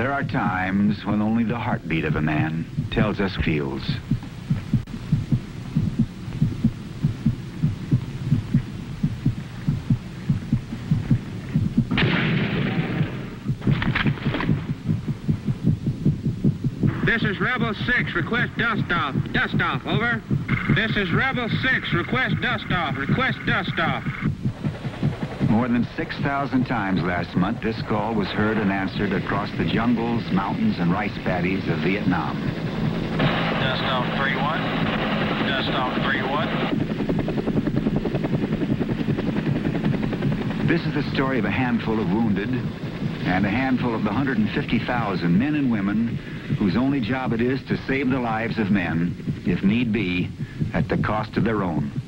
There are times when only the heartbeat of a man tells us feels. This is Rebel 6. Request dust off. Dust off. Over. This is Rebel 6. Request dust off. Request dust off. More than 6,000 times last month, this call was heard and answered across the jungles, mountains, and rice paddies of Vietnam. Dust off 3-1. Dust off 3-1. This is the story of a handful of wounded and a handful of the 150,000 men and women whose only job it is to save the lives of men, if need be, at the cost of their own.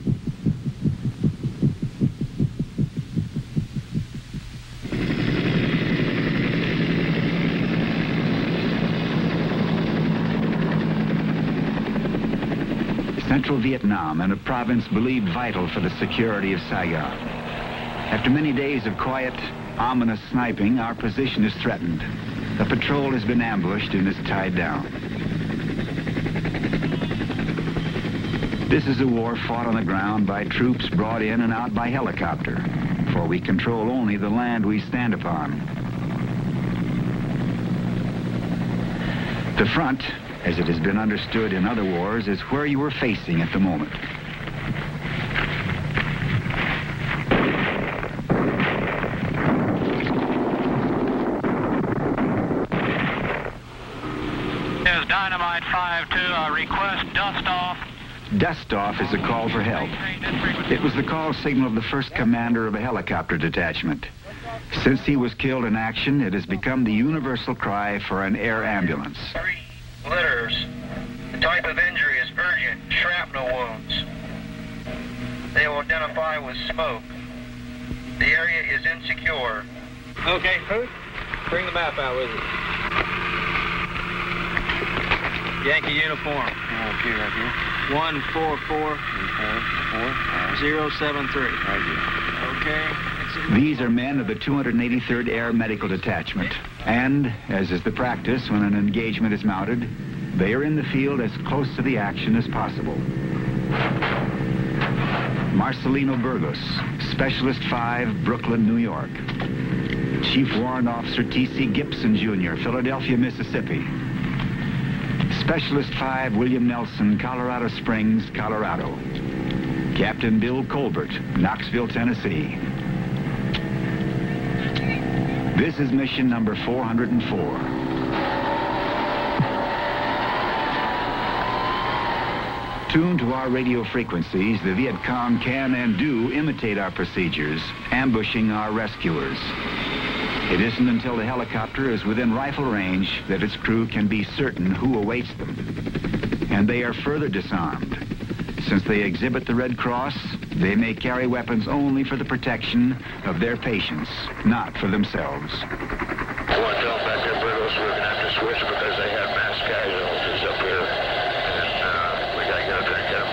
Central Vietnam and a province believed vital for the security of Saigon. After many days of quiet, ominous sniping, our position is threatened. The patrol has been ambushed and is tied down. This is a war fought on the ground by troops brought in and out by helicopter, for we control only the land we stand upon. The front, as it has been understood in other wars, is where you are facing at the moment. Is Dynamite 5-2, uh, request dust off. Dust off is a call for help. It was the call signal of the first commander of a helicopter detachment. Since he was killed in action, it has become the universal cry for an air ambulance. Three litters. The type of injury is urgent, shrapnel wounds. They will identify with smoke. The area is insecure. Okay, Poot. Bring the map out with you. Yankee uniform. Okay, right here. 144 073. Okay. These are men of the 283rd Air Medical Detachment. And, as is the practice when an engagement is mounted, they are in the field as close to the action as possible. Marcelino Burgos, Specialist 5, Brooklyn, New York. Chief Warrant Officer T.C. Gibson, Jr., Philadelphia, Mississippi. Specialist 5, William Nelson, Colorado Springs, Colorado. Captain Bill Colbert, Knoxville, Tennessee. This is mission number 404. Tuned to our radio frequencies, the Viet Cong can and do imitate our procedures, ambushing our rescuers. It isn't until the helicopter is within rifle range that its crew can be certain who awaits them. And they are further disarmed. Since they exhibit the Red Cross, they may carry weapons only for the protection of their patients, not for themselves. I want to tell them back there, Burgos, we're going to have to switch because they have mass casualties up here. And uh, we got to get up there and get them.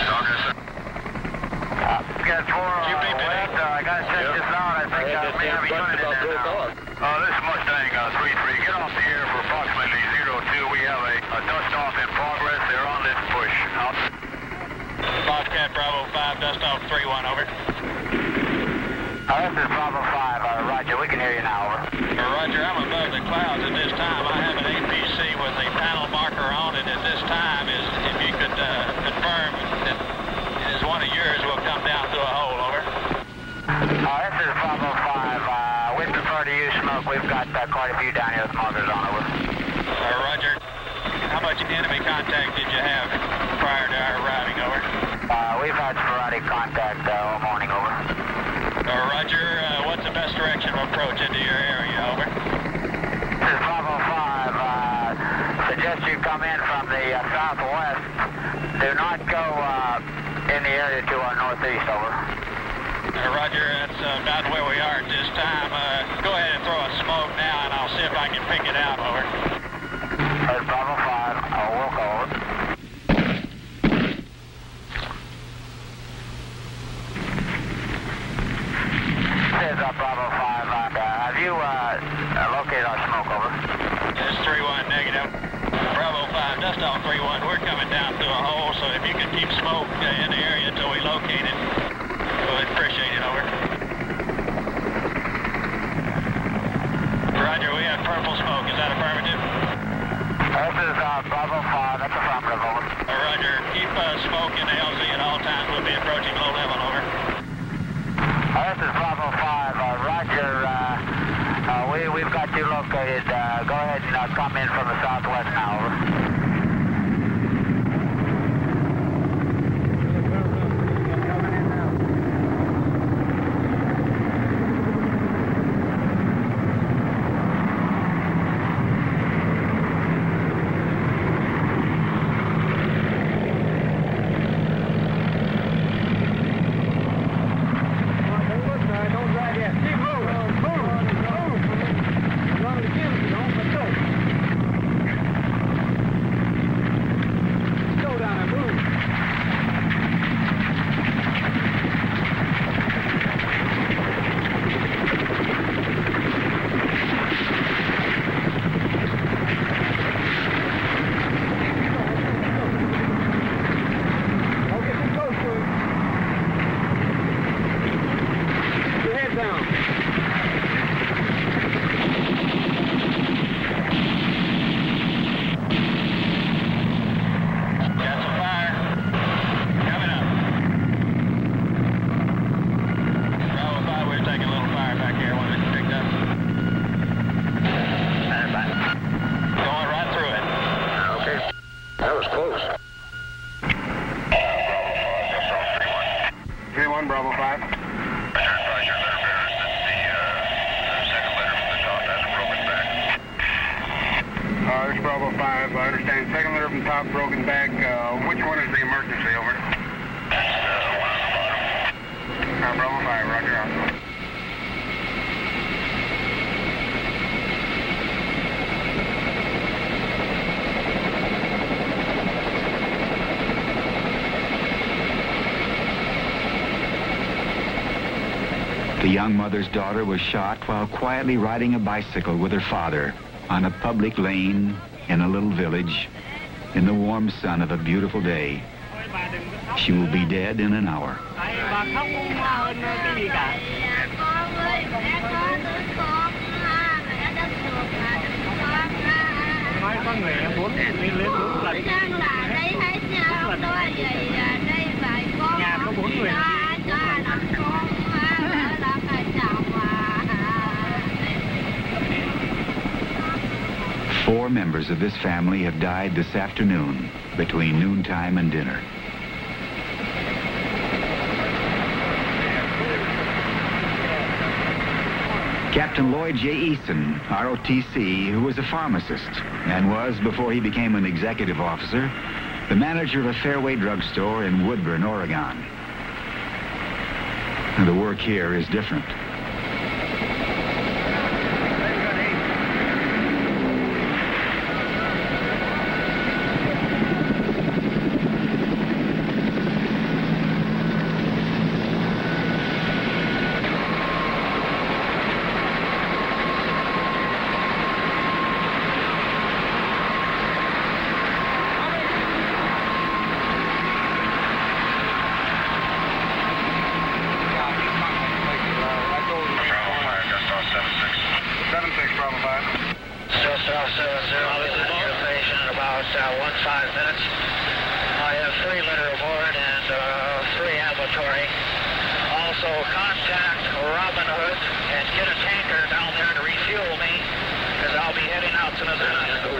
Okay, sir. Got four You beat me. left. Uh, I got to check Yep. this out. I think I may have a unit in there now. Uh, this is Mustang uh, 3-3. Get off the air for approximately 02. We have a, a dust off in progress. They're on this push. Out. Bobcat Bravo 5, dust off 3-1, over. Is Bravo 5. Uh, Roger, we can hear you now. Over. Roger, I'm above the clouds at this time. I have an APC with a panel marker on it at this time. Is If you could uh, confirm that it is one of yours will come down through a hole, over. Uh, this is Bravo 5. Uh, we prefer to use smoke. We've got uh, quite a few down here with markers on. Over. Uh, Roger, how much enemy contact did you have prior to our arriving, over? Uh, we've had sporadic contact uh, all morning. Over. Uh, Roger, uh, what's the best direction of approach into your area, over? This is Bravo 5. Uh, suggest you come in from the uh, southwest. Do not go uh, in the area to our northeast. Over. Uh, Roger, that's uh, about where we are at this time. Uh, go ahead and throw a smoke now, and I'll see if I can pick it out, over. This is Bravo 5. Hotel 3-1, we're coming down through a hole, so if you could keep smoke in the area until we locate it, we'd appreciate it, over. Roger, we have purple smoke. Is that affirmative? This is uh, Bravo 5. That's affirmative, over. Roger, keep uh, smoke in the LZ at all times. We'll be approaching low level, over. Uh, this is Bravo 5. Uh, Roger, we, we've got you located. go ahead and come in from the southwest now, young mother's daughter was shot while quietly riding a bicycle with her father on a public lane in a little village in the warm sun of a beautiful day. She will be dead in an hour. Four members of this family have died this afternoon between noontime and dinner. Captain Lloyd J. Eason, ROTC, who was a pharmacist and was, before he became an executive officer, the manager of a Fairway drugstore in Woodburn, Oregon. And the work here is different. uh, one five minutes. I have three litter aboard and uh, three ambulatory. Also contact Robin Hood and get a tanker down there to refuel me because I'll be heading out soon as I can.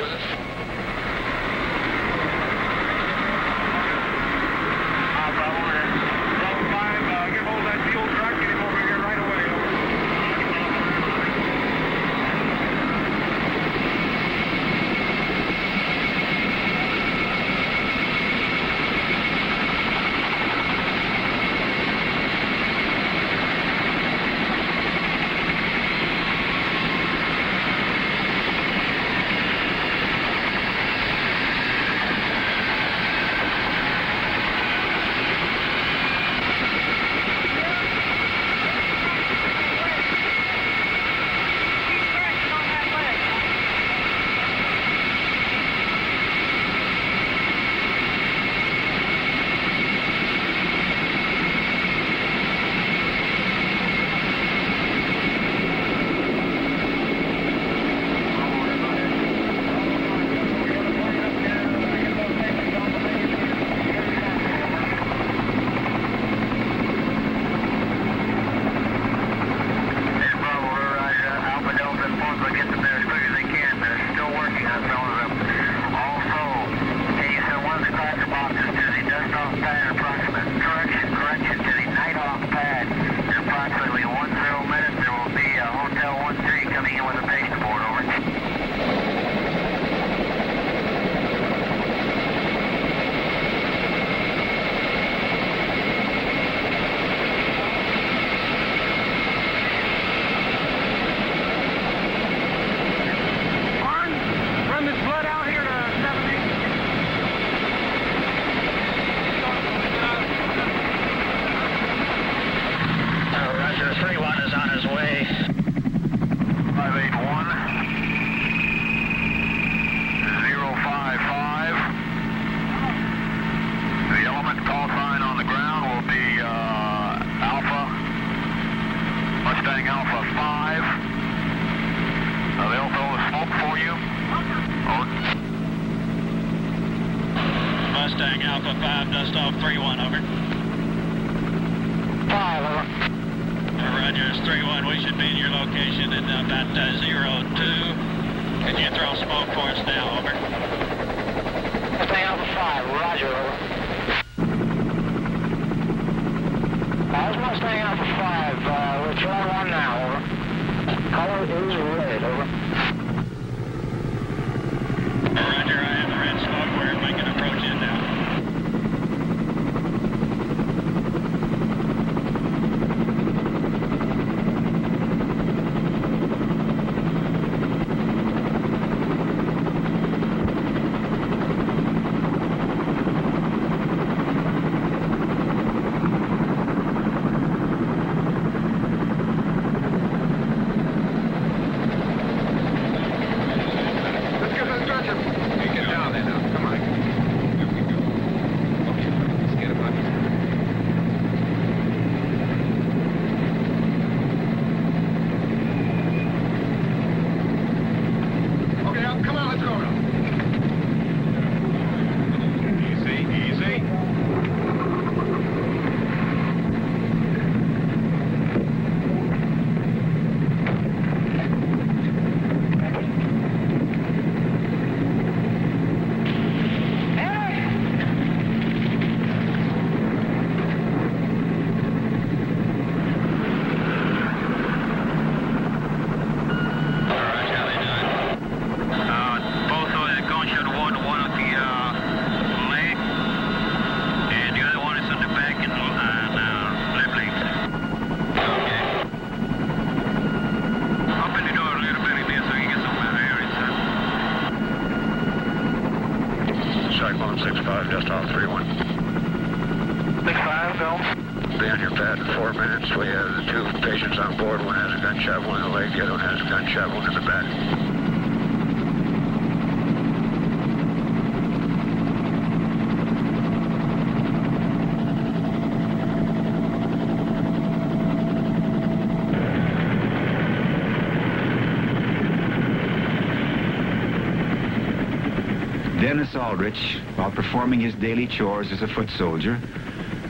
Dennis Aldrich, while performing his daily chores as a foot soldier,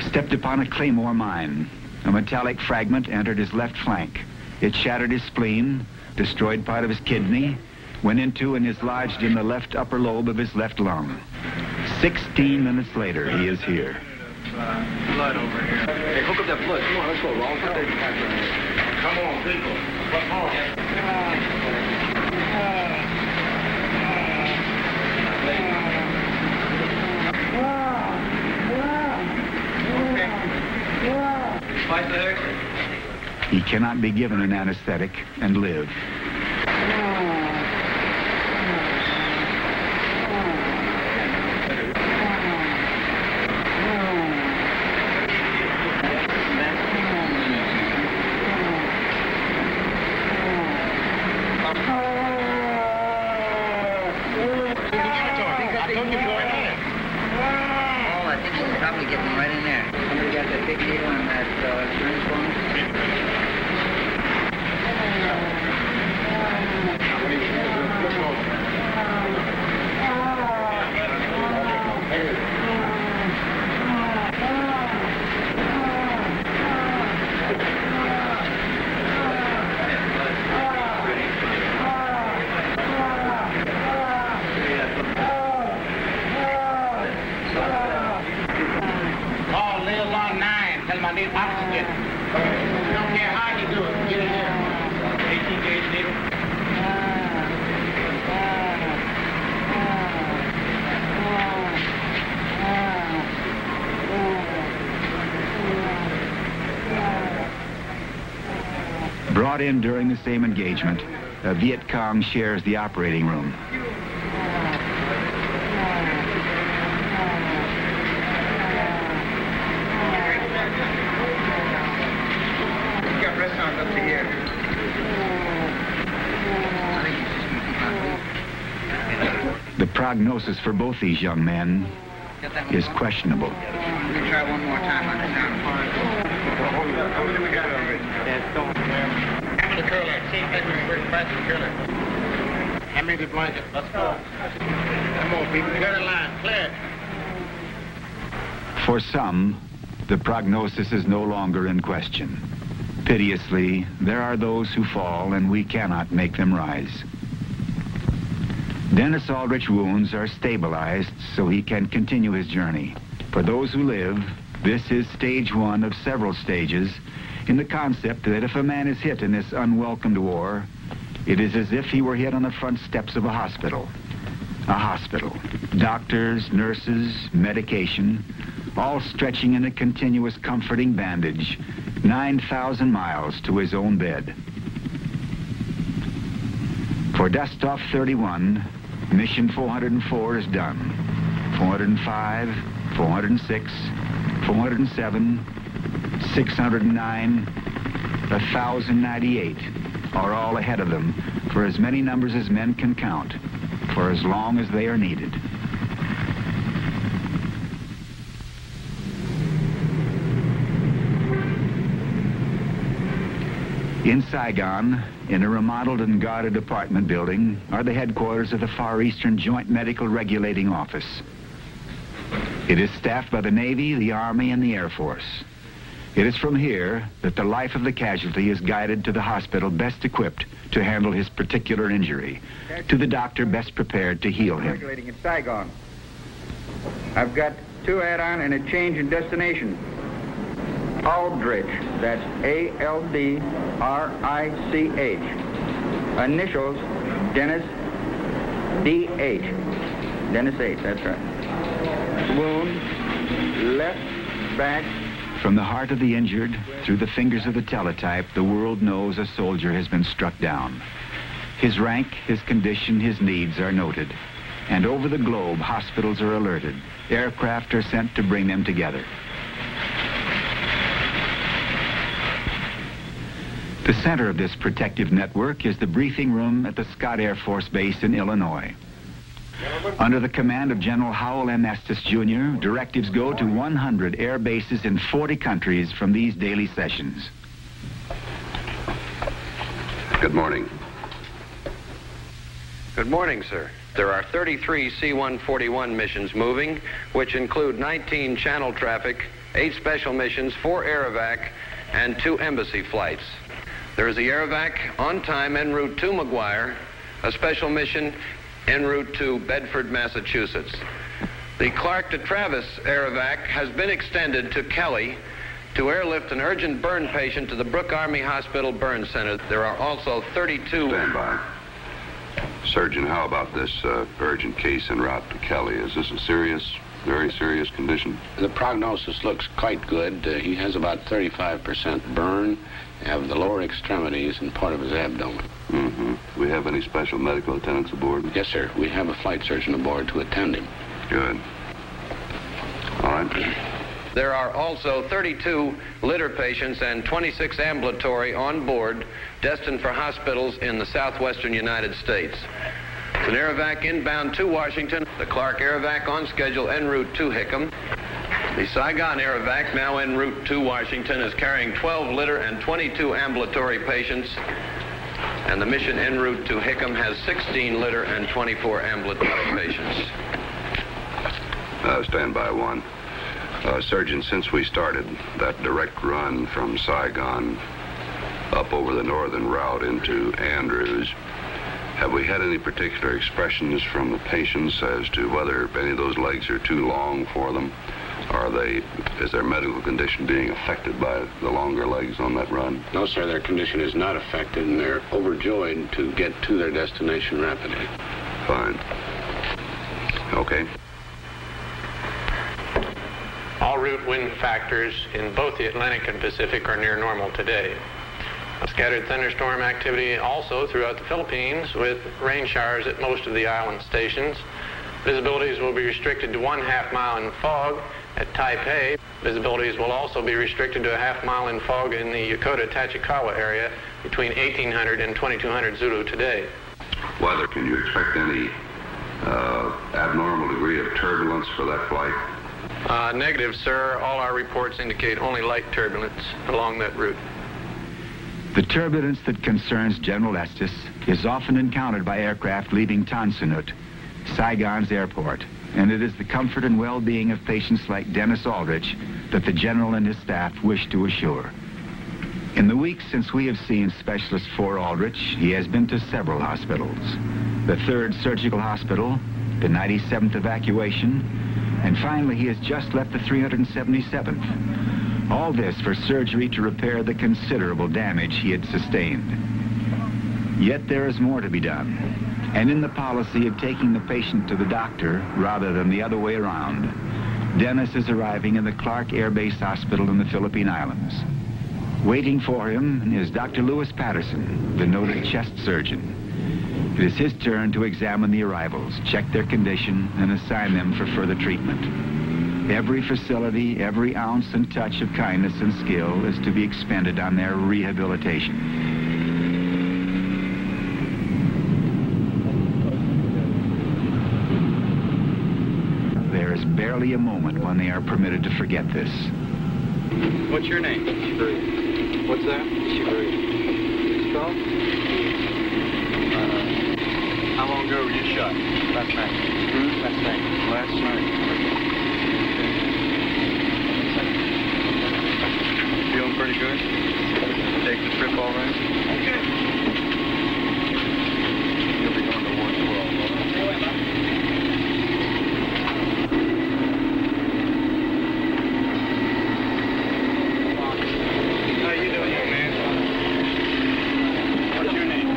stepped upon a claymore mine. A metallic fragment entered his left flank. It shattered his spleen, destroyed part of his kidney, went into and is lodged in the left upper lobe of his left lung. Sixteen minutes later, he is here. Uh, blood over here. Hey, hook up that blood. Come on, let's go, Ron. Come on, people. Come on. He cannot be given an anesthetic and live. brought in during the same engagement. a Viet Cong shares the operating room. The prognosis for both these young men is questionable. Let me try one more time on the sound curler. Curler. The blanket. Let's go. Come on, people. Line. Clear. For some, the prognosis is no longer in question. Piteously, there are those who fall and we cannot make them rise. Dennis Aldrich's wounds are stabilized so he can continue his journey. For those who live, this is stage one of several stages in the concept that if a man is hit in this unwelcomed war, it is as if he were hit on the front steps of a hospital. A hospital. Doctors, nurses, medication, all stretching in a continuous comforting bandage, 9,000 miles to his own bed. For Dustoff 31, mission 404 is done. 405, 406, 407, 609, 1,098 are all ahead of them for as many numbers as men can count, for as long as they are needed. In Saigon, in a remodeled and guarded apartment building, are the headquarters of the Far Eastern Joint Medical Regulating Office. It is staffed by the Navy, the Army, and the Air Force. It is from here that the life of the casualty is guided to the hospital best equipped to handle his particular injury, to the doctor best prepared to heal him. In Saigon. I've got two add-on and a change in destination. Aldrich, that's A-L-D-R-I-C-H. Initials, Dennis D-H. Dennis H, that's right. Wound, left back, From the heart of the injured, through the fingers of the teletype, the world knows a soldier has been struck down. His rank, his condition, his needs are noted. And over the globe, hospitals are alerted. Aircraft are sent to bring them together. The center of this protective network is the briefing room at the Scott Air Force Base in Illinois. Under the command of General Howell M. Estes Jr., directives go to 100 air bases in 40 countries from these daily sessions. Good morning. Good morning, sir. There are 33 C-141 missions moving, which include 19 channel traffic, 8 special missions, 4 aerovac, and 2 embassy flights. There is the aerovac on time en route to McGuire, a special mission en route to Bedford, Massachusetts. The Clark to Travis aerovac has been extended to Kelly to airlift an urgent burn patient to the Brooke Army Hospital Burn Center. There are also 32... Stand by. Surgeon, how about this uh, urgent case en route to Kelly? Is this a serious, very serious condition? The prognosis looks quite good. Uh, he has about 35% burn of the lower extremities and part of his abdomen. Mm-hmm. Do we have any special medical attendants aboard? Yes, sir. We have a flight surgeon aboard to attend him. Good. All right. There are also 32 litter patients and 26 ambulatory on board destined for hospitals in the southwestern United States. It's an Aerovac inbound to Washington, the Clark Aerovac on schedule en route to Hickam. The Saigon Aerovac, now en route to Washington, is carrying 12 litter and 22 ambulatory patients. And the mission en route to Hickam has 16 litter and 24 ambulatory patients. Uh, stand by one. Uh, Surgeon, since we started that direct run from Saigon up over the northern route into Andrews, have we had any particular expressions from the patients as to whether any of those legs are too long for them? Are they, is their medical condition being affected by the longer legs on that run? No, sir, their condition is not affected, and they're overjoyed to get to their destination rapidly. Fine. Okay. All route wind factors in both the Atlantic and Pacific are near normal today. A scattered thunderstorm activity also throughout the Philippines with rain showers at most of the island stations. Visibilities will be restricted to one half mile in fog at Taipei. Visibilities will also be restricted to a half mile in fog in the Yokota Tachikawa area between 1800 and 2200 Zulu today. Weather, can you expect any uh, abnormal degree of turbulence for that flight? Uh, negative, sir. All our reports indicate only light turbulence along that route. The turbulence that concerns General Estes is often encountered by aircraft leaving Tan Son Nhut, Saigon's airport, and it is the comfort and well-being of patients like Dennis Aldrich that the general and his staff wish to assure. In the weeks since we have seen Specialist for Aldrich, he has been to several hospitals. The 3rd Surgical Hospital, the 97th Evacuation, and finally he has just left the 377th. All this for surgery to repair the considerable damage he had sustained. Yet there is more to be done. And in the policy of taking the patient to the doctor rather than the other way around, Dennis is arriving in the Clark Air Base Hospital in the Philippine Islands. Waiting for him is Dr. Lewis Patterson, the noted chest surgeon. It is his turn to examine the arrivals, check their condition, and assign them for further treatment. Every facility, every ounce and touch of kindness and skill is to be expended on their rehabilitation. There is barely a moment when they are permitted to forget this. What's your name? Shivari. What's that? Shivari. Spell? Uh, how long ago were you shot? Last night. Hmm? Last night. Last night. Feeling pretty good? Take the trip all right? Okay. You'll be going to 112, all right? How you doing, young man? What's your name?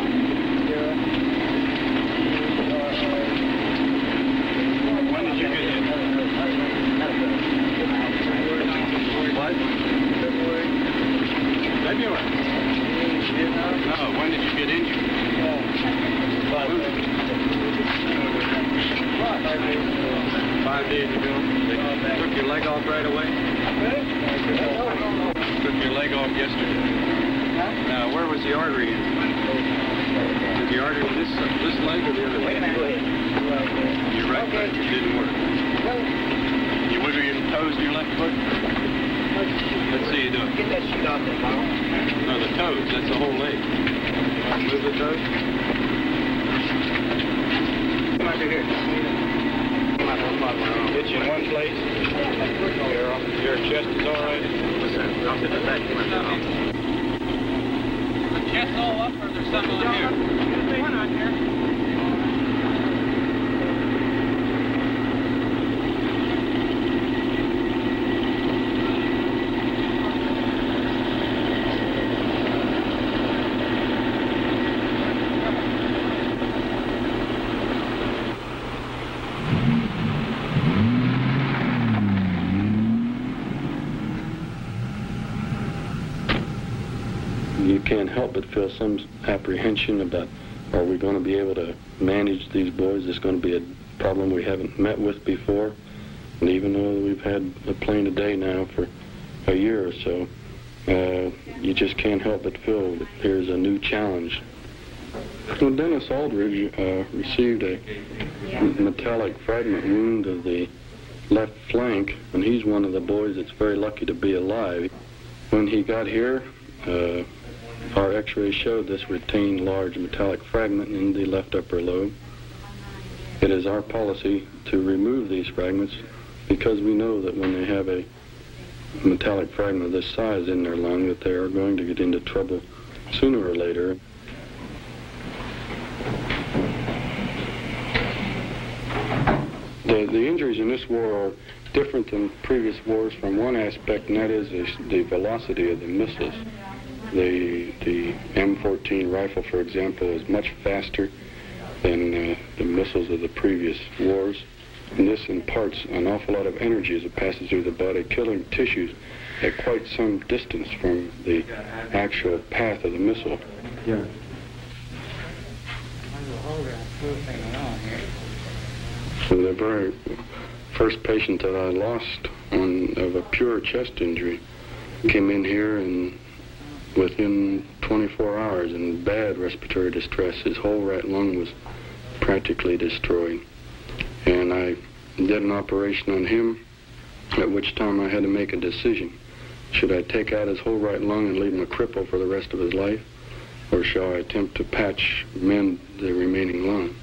When did you get in? What? February. February? No, when did you get injured? Five days ago. They took your leg off right away? Took your leg off yesterday. Now, where was the artery? Did the artery this this leg or the other leg? Your right leg didn't work. You wiggle your toes in your left foot? Let's see you do it. Get that sheet off there, No, the toes. That's the whole leg. Move the toes. Come out here. Get you in one place. Your, your chest is all right. Listen, I'll sit the back. Chest all up or there's something on here? One on here. you can't help but feel some apprehension about are we going to be able to manage these boys? It's going to be a problem we haven't met with before. And even though we've had a plane a day now for a year or so, uh, you just can't help but feel that there's a new challenge. Well, Dennis Aldrich uh, received a metallic fragment wound of the left flank, and he's one of the boys that's very lucky to be alive. When he got here, uh, our x-rays showed this retained large metallic fragment in the left upper lobe. It is our policy to remove these fragments because we know that when they have a metallic fragment of this size in their lung that they are going to get into trouble sooner or later. The, the injuries in this war are different than previous wars from one aspect, and that is the, the velocity of the missiles. The, the M14 rifle, for example, is much faster than uh, the missiles of the previous wars. And this imparts an awful lot of energy as it passes through the body, killing tissues at quite some distance from the actual path of the missile. Yeah. So the very first patient that I lost on of a pure chest injury came in here and within 24 hours in bad respiratory distress. His whole right lung was practically destroyed. And I did an operation on him, at which time I had to make a decision. Should I take out his whole right lung and leave him a cripple for the rest of his life? Or shall I attempt to patch, mend the remaining lung?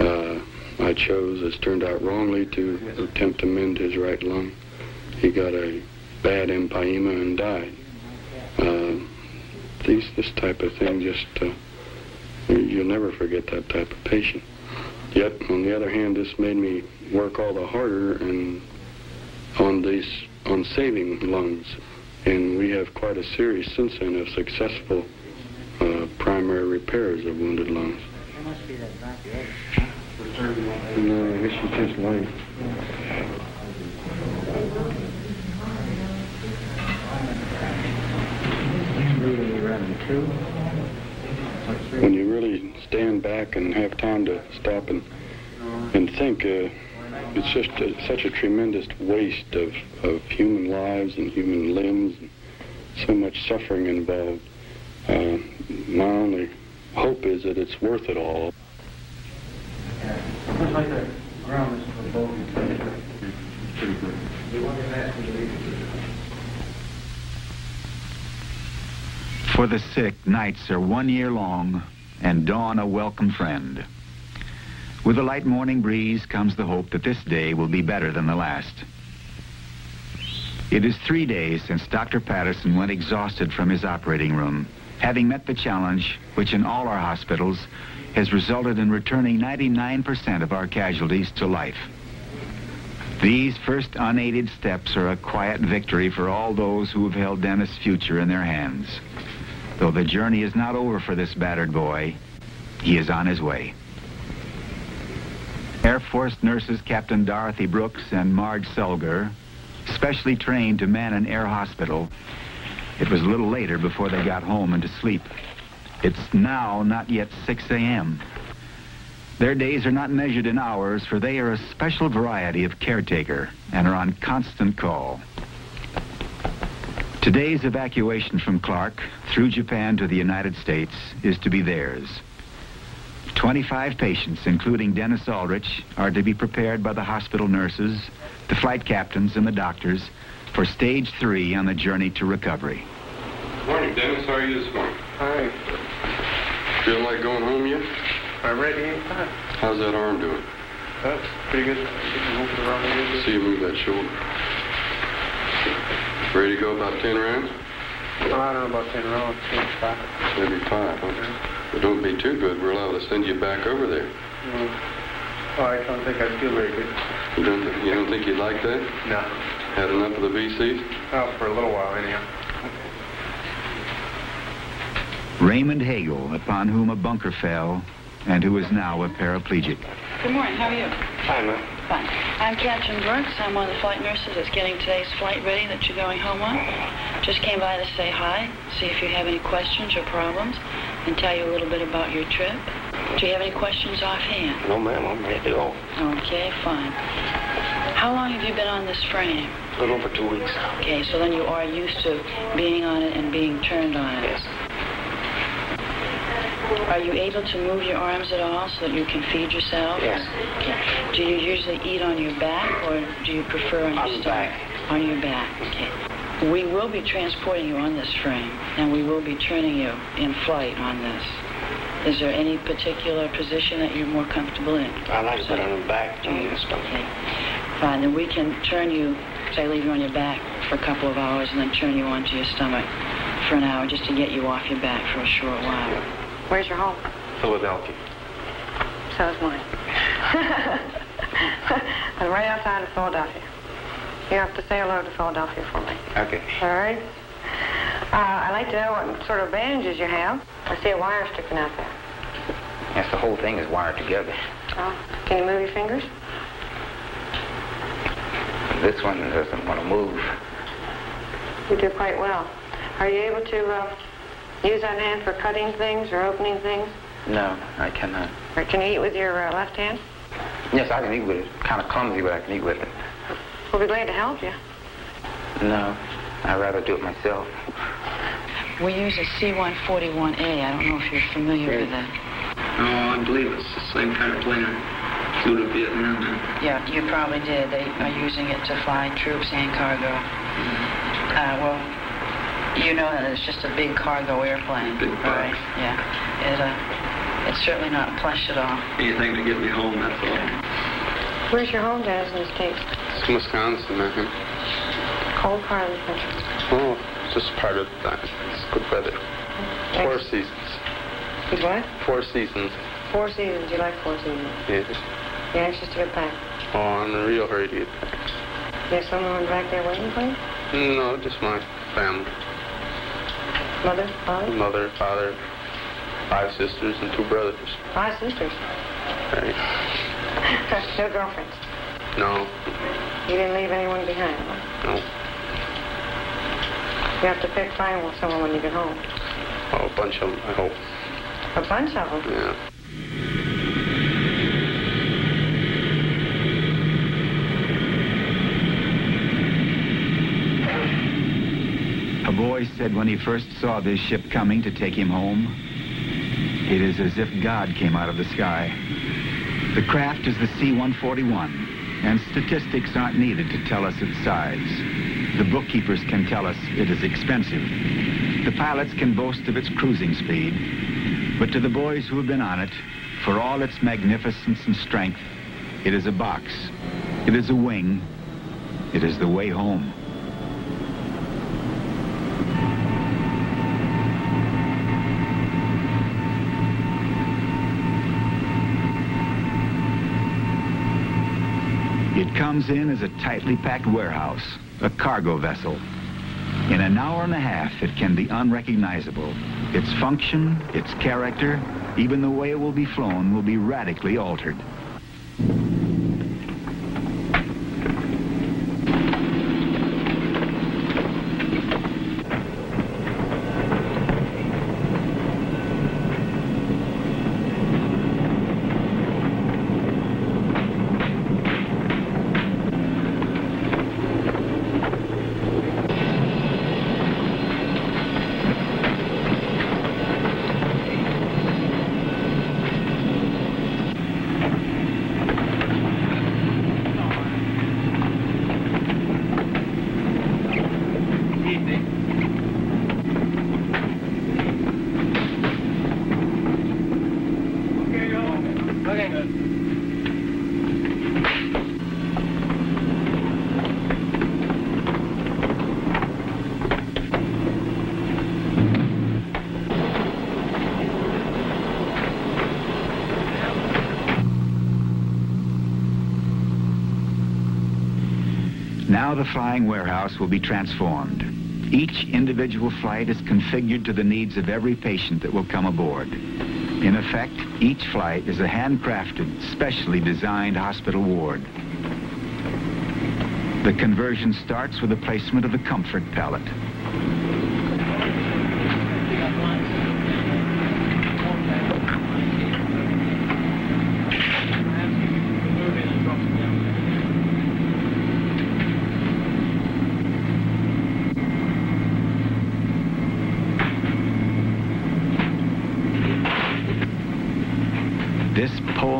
Uh, I chose, as turned out wrongly, to attempt to mend his right lung. He got a bad empyema and died. Uh, these this type of thing just uh, you- you'll never forget that type of patient. Yet on the other hand, this made me work all the harder and on these on saving lungs, and we have quite a series since then of successful uh, primary repairs of wounded lungs. It must be that bronchitis. No, I guess you just like. When you really stand back and have time to stop and and think, uh, it's just a, such a tremendous waste of, of human lives and human limbs, and so much suffering involved. Uh, my only hope is that it's worth it all. Looks like the ground is for both. Pretty good. For the sick, nights are one year long, and dawn a welcome friend. With a light morning breeze comes the hope that this day will be better than the last. It is three days since Dr. Patterson went exhausted from his operating room, having met the challenge, which in all our hospitals has resulted in returning 99% of our casualties to life. These first unaided steps are a quiet victory for all those who have held Dennis' future in their hands. Though the journey is not over for this battered boy, he is on his way. Air Force nurses Captain Dorothy Brooks and Marge Selger, specially trained to man an air hospital. It was a little later before they got home and to sleep. It's now not yet 6 a.m. Their days are not measured in hours, for they are a special variety of caretaker and are on constant call. Today's evacuation from Clark through Japan to the United States is to be theirs. 25 patients, including Dennis Aldrich, are to be prepared by the hospital nurses, the flight captains, and the doctors for stage three on the journey to recovery. Good Morning, Dennis. How are you this morning? Hi. Feel like going home yet? I'm ready anytime. How's that arm doing? That's pretty good. Can move it around a little bit. See you move that shoulder. Ready to go about 10 rounds? Well, I don't know about 10 rounds, maybe five. Maybe five, huh? But don't be too good. We're liable to send you back over there. Mm. Oh, I don't think I feel very good. You don't, th- you don't think you'd like that? No. Had enough of the VCs? Oh, for a little while, anyhow. Raymond Hagel, upon whom a bunker fell and who is now a paraplegic. Good morning. How are you? Fine, man. Fine. I'm Captain Brooks. I'm one of the flight nurses that's getting today's flight ready that you're going home on. Just came by to say hi, see if you have any questions or problems, and tell you a little bit about your trip. Do you have any questions offhand? No, ma'am. I'm ready to go. Okay, fine. How long have you been on this frame? A little over two weeks. Okay, so then you are used to being on it and being turned on it. Yes. Are you able to move your arms at all so that you can feed yourself? Yes. Okay. Do you usually eat on your back or do you prefer on your On stomach? back. On your back, okay. We will be transporting you on this frame and we will be turning you in flight on this. Is there any particular position that you're more comfortable in? I like to put on the back, to the stomach. Okay. Fine, then we can turn you, say leave you on your back for a couple of hours and then turn you onto your stomach for an hour just to get you off your back for a short while. Where's your home? Philadelphia. So is mine. I'm right outside of Philadelphia. You have to say hello to Philadelphia for me. Okay. All right? Uh, I'd like to know what sort of bandages you have. I see a wire sticking out there. Yes, the whole thing is wired together. Oh, can you move your fingers? This one doesn't want to move. You do quite well. Are you able to uh, use that hand for cutting things or opening things? No, I cannot. Or can you eat with your uh, left hand? Yes, I can eat with it. Kind of clumsy, but I can eat with it. We'll be glad to help you. No, I'd rather do it myself. We use a C-141A. I don't know if you're familiar with that. Oh, I believe it's the same kind of plane I flew to Vietnam. Yeah, you probably did. They are using it to fly troops and cargo. Uh, well, you know that it's just a big cargo airplane. Big right? box. Yeah. It, uh, it's certainly not plush at all. Anything to get me home, that's all. Where's your home, Dennis, in the States? It's Wisconsin, I think. Cold part of the country. Oh, just part of that. It's good weather. Four seasons. It's what? Four seasons. Four seasons. You like four seasons. Yes. You're anxious to get back. Oh, I'm in a real hurry to get back. There's someone back there waiting for you? No, just my family. Mother, father? Mother, father, five sisters, and two brothers. Five sisters. Right. no girlfriends. No, You didn't leave anyone behind. no. You have to pick fine with someone when you get home. Oh, a bunch of them, I hope. A bunch of them. Yeah. Boy said when he first saw this ship coming to take him home, it is as if God came out of the sky. The craft is the C-141, and statistics aren't needed to tell us its size. The bookkeepers can tell us it is expensive. The pilots can boast of its cruising speed. But to the boys who have been on it, for all its magnificence and strength, it is a box. It is a wing. It is the way home. It comes in as a tightly packed warehouse, a cargo vessel. In an hour and a half, it can be unrecognizable. Its function, its character, even the way it will be flown will be radically altered. Now the flying warehouse will be transformed. Each individual flight is configured to the needs of every patient that will come aboard. In effect, each flight is a handcrafted, specially designed hospital ward. The conversion starts with the placement of the comfort pallet.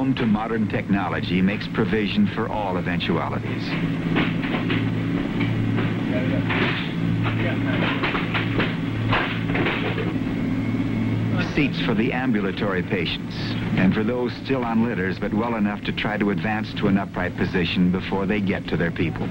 Poem to modern technology makes provision for all eventualities. Seats for the ambulatory patients and for those still on litters but well enough to try to advance to an upright position before they get to their people.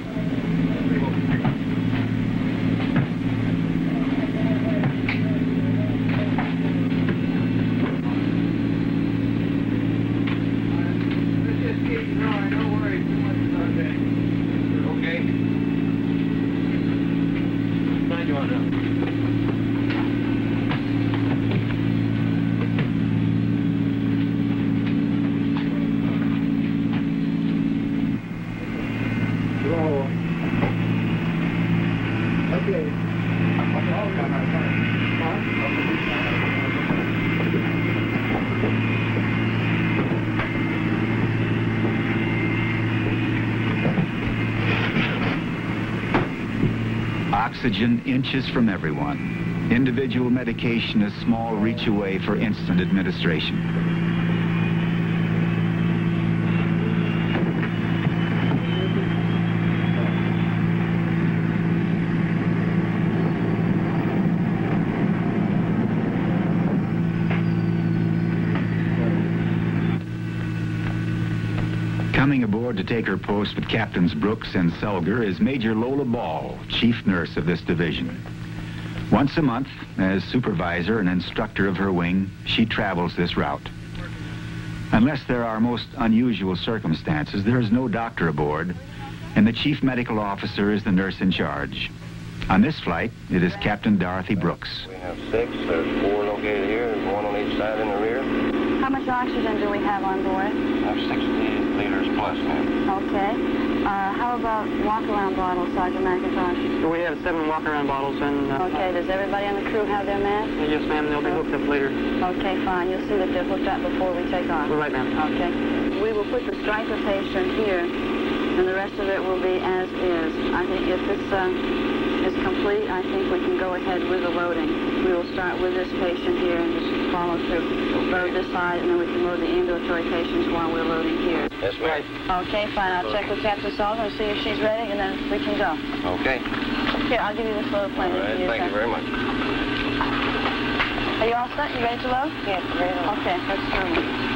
Oxygen inches from everyone. Individual medication is small reach away for instant administration. Coming aboard to take her post with Captains Brooks and Selger is Major Lola Ball, chief nurse of this division. Once a month, as supervisor and instructor of her wing, she travels this route. Unless there are most unusual circumstances, there is no doctor aboard, and the chief medical officer is the nurse in charge. On this flight, it is Captain Dorothy Brooks. We have six. There's four located here and one on each side in the rear. How much oxygen do we have on board? We have 60 liters plus. Okay. Uh, how about walk-around bottles, Sergeant McIntosh? We have seven walk-around bottles and... Uh, Okay, does everybody on the crew have their masks? Yes, ma'am. They'll be hooked up later. Okay, fine. You'll see that they're hooked up before we take off. Right, ma'am. Okay. We will put the Stryker patient here, and the rest of it will be as is. I think if this uh, is complete, I think we can go ahead with the loading. We will start with this patient here and just follow through. Load this side, and then we can load the ambulatory patients while we're loading here. Yes, ma'am. Okay, fine. I'll check with Captain Sullivan and see if she's ready, and then we can go. Okay. Here, I'll give you this load plane. All right. Use Thank you very much. Are you all set? You ready to load? Yes, ready to load. Okay, let's go.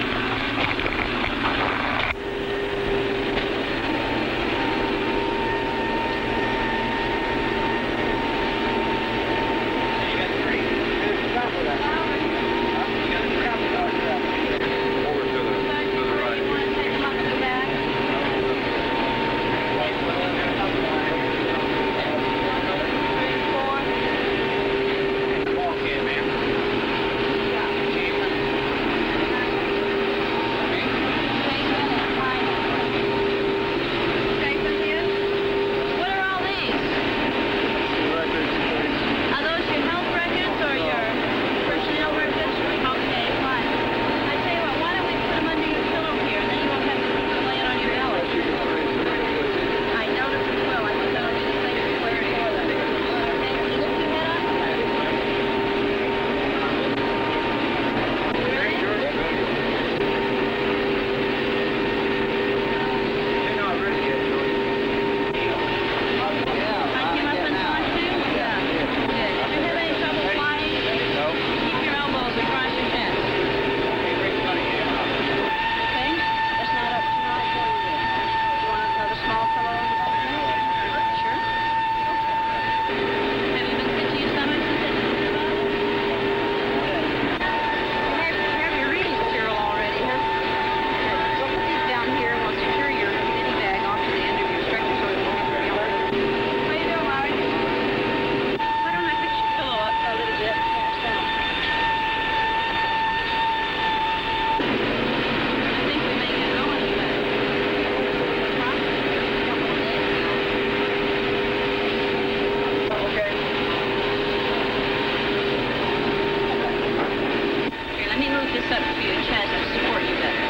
Let me move this up to your chest and support you better.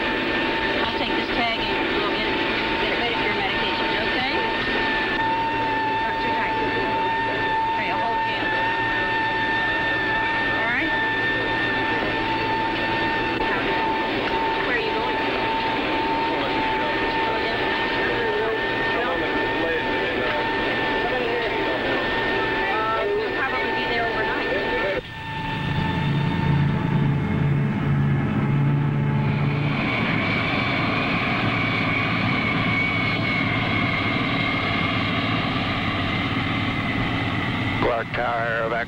I'll take this tag and we'll get it, get it ready for your medication, okay? Not too tight. Okay, I'll hold you. All right? Where are you going? Uh, we'll probably be there overnight. Clark Tower, Aerovac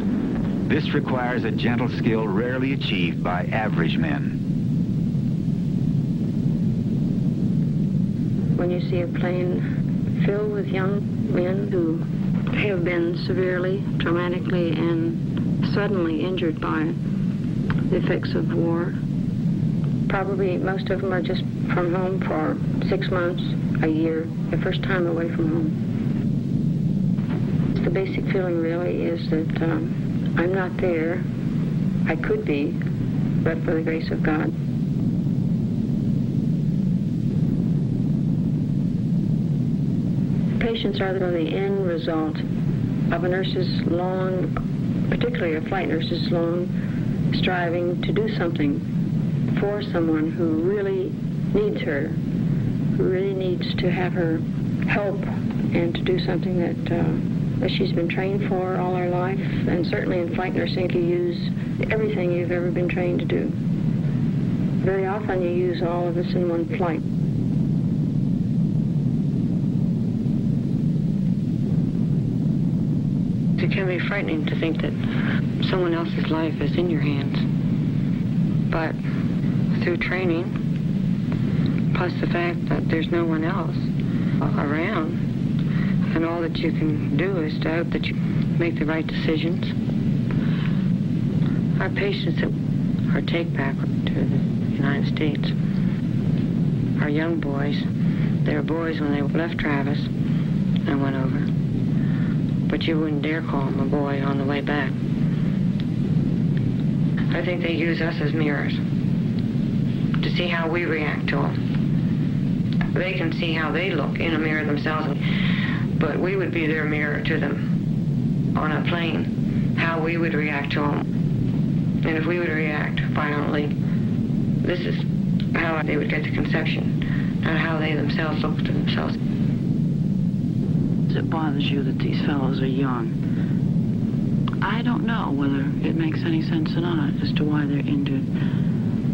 This requires a gentle skill rarely achieved by average men. When you see a plane filled with young men who have been severely, traumatically, and suddenly injured by the effects of war, probably most of them are just from home for six months, a year, the first time away from home. The basic feeling really is that um, I'm not there. I could be, but for the grace of God. Patients are the end result of a nurse's long, particularly a flight nurse's long striving to do something for someone who really needs her, who really needs to have her help and to do something that, uh, that she's been trained for all her life. And certainly in flight nursing, you use everything you've ever been trained to do. Very often you use all of this in one flight. It can be frightening to think that someone else's life is in your hands. But through training, plus the fact that there's no one else around, and all that you can do is to hope that you make the right decisions. Our patients are take back to the United States are young boys. They were boys when they left Travis and went over. But you wouldn't dare call them a boy on the way back. I think they use us as mirrors to see how we react to them. They can see how they look in a mirror themselves, but we would be their mirror to them on a plane, how we would react to them. And if we would react violently, this is how they would get the conception, not how they themselves look to themselves. It bothers you that these fellows are young. I don't know whether it makes any sense or not as to why they're injured.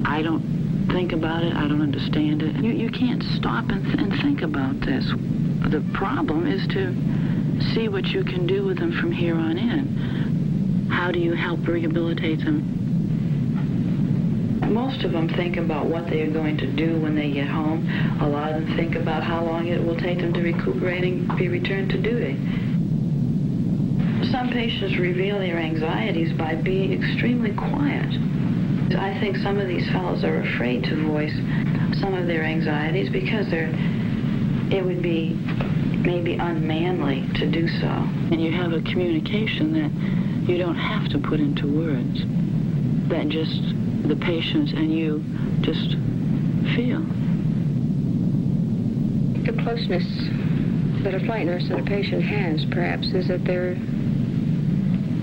I don't think about it. I don't understand it. You, you can't stop and, th- and think about this. The problem is to see what you can do with them from here on in. How do you help rehabilitate them? Most of them think about what they are going to do when they get home. A lot of them think about how long it will take them to recuperate and be returned to duty. Some patients reveal their anxieties by being extremely quiet. I think some of these fellows are afraid to voice some of their anxieties because they're, it would be maybe unmanly to do so. And you have a communication that you don't have to put into words, that just the patient and you just feel. The closeness that a flight nurse and a patient has, perhaps, is that they're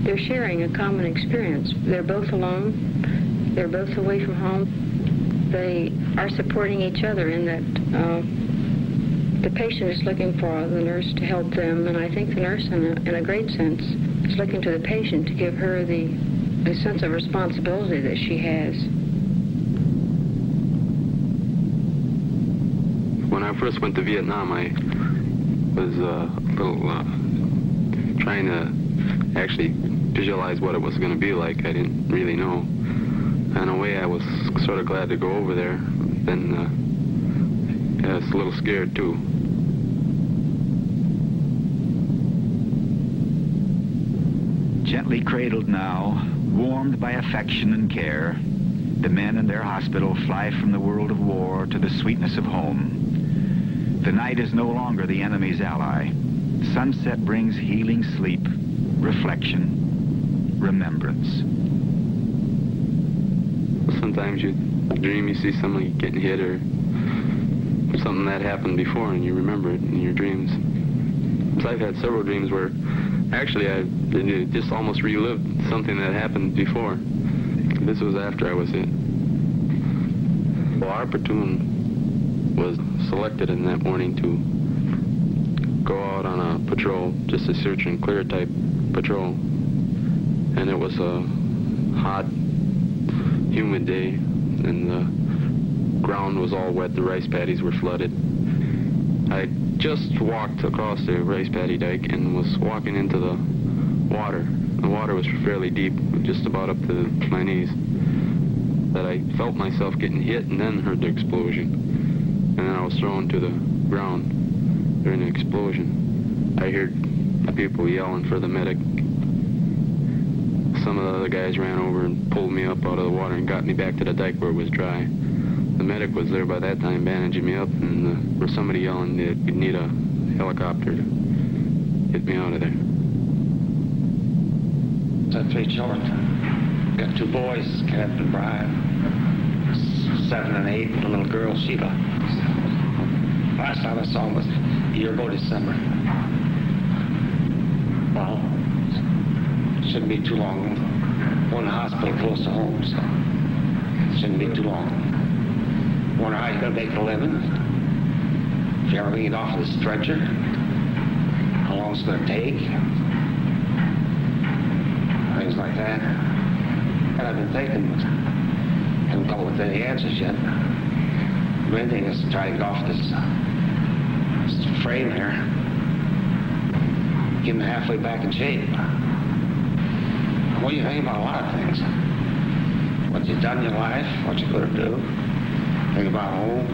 they're sharing a common experience. They're both alone. They're both away from home. They are supporting each other in that uh, the patient is looking for the nurse to help them, and I think the nurse, in a, in a great sense, is looking to the patient to give her the, the sense of responsibility that she has. When I first went to Vietnam, I was uh, a little uh, trying to actually visualize what it was going to be like. I didn't really know. In a way, I was sort of glad to go over there. Then uh, I was a little scared too. Gently cradled now, warmed by affection and care, the men in their hospital fly from the world of war to the sweetness of home. The night is no longer the enemy's ally. Sunset brings healing sleep, reflection, remembrance. Sometimes you dream you see somebody getting hit or something that happened before and you remember it in your dreams. So I've had several dreams where actually I just almost relived something that happened before. This was after I was hit. Well, our platoon was selected in that morning to go out on a patrol, just a search and clear type patrol. And it was a hot, humid day, and the ground was all wet. The rice paddies were flooded. I just walked across the rice paddy dike and was walking into the water. The water was fairly deep, just about up to my knees. That I felt myself getting hit and then heard the explosion. And then I was thrown to the ground during the explosion. I heard people yelling for the medic. Some of the other guys ran over and pulled me up out of the water and got me back to the dike where it was dry. The medic was there by that time bandaging me up and uh, there was somebody yelling that you'd need a helicopter to get me out of there. Got three children. Got two boys, Kenneth and Brian. Seven and eight, and a little girl, Sheba. Last time I saw him was a year ago December. Well, shouldn't be too long one hospital close to home, so shouldn't be too long. Wonder how you're gonna make a living. Ever get off the stretcher, how long it's gonna take. Things like that. And I've been thinking, but haven't come up with any answers yet. The main thing is to try to get off this, this frame here. Get him halfway back in shape. What do you think about a lot of things? What you've done in your life, what you're going to do. Think about home.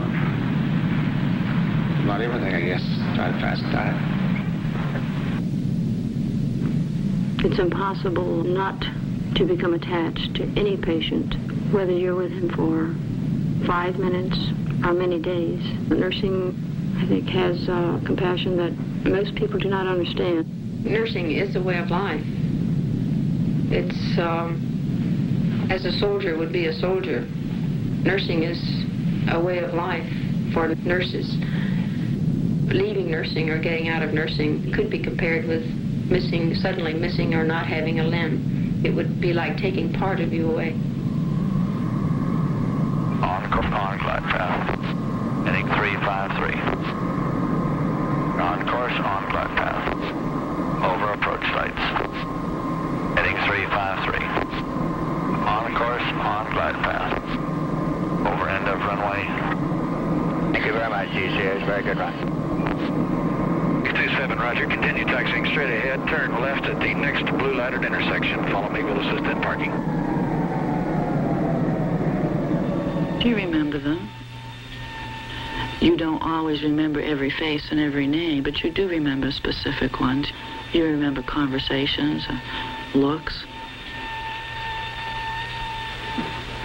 About everything, I guess. Try to pass the time. It's impossible not to become attached to any patient, whether you're with him for five minutes or many days. Nursing, I think, has uh, compassion that most people do not understand. Nursing is a way of life. It's, um, as a soldier would be a soldier, nursing is a way of life for nurses. Leaving nursing or getting out of nursing could be compared with missing, suddenly missing or not having a limb. It would be like taking part of you away. On, on glide path. Heading 353. On course, on glide path. Over approach lights. Heading 353. On course, on glide path. Runway. Thank you very much, GCA. Very good run. 27, roger. Continue taxiing straight ahead. Turn left at the next blue lighted intersection. Follow me. We'll assist in parking. Do you remember them? You don't always remember every face and every name, but you do remember specific ones. You remember conversations, looks.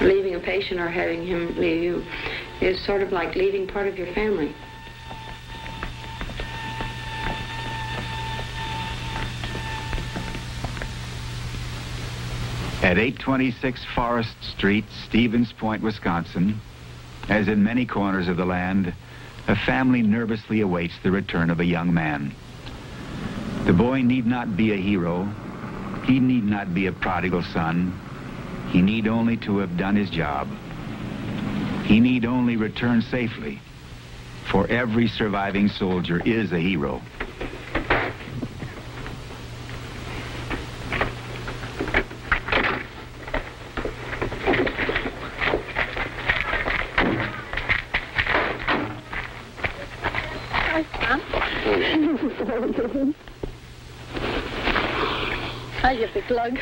Leaving a patient or having him leave you is sort of like leaving part of your family. At 826 Forest Street, Stevens Point, Wisconsin, as in many corners of the land, a family nervously awaits the return of a young man. The boy need not be a hero. He need not be a prodigal son. He need only to have done his job. He need only return safely. For every surviving soldier is a hero. Hi, Tom. Hi, you big lug.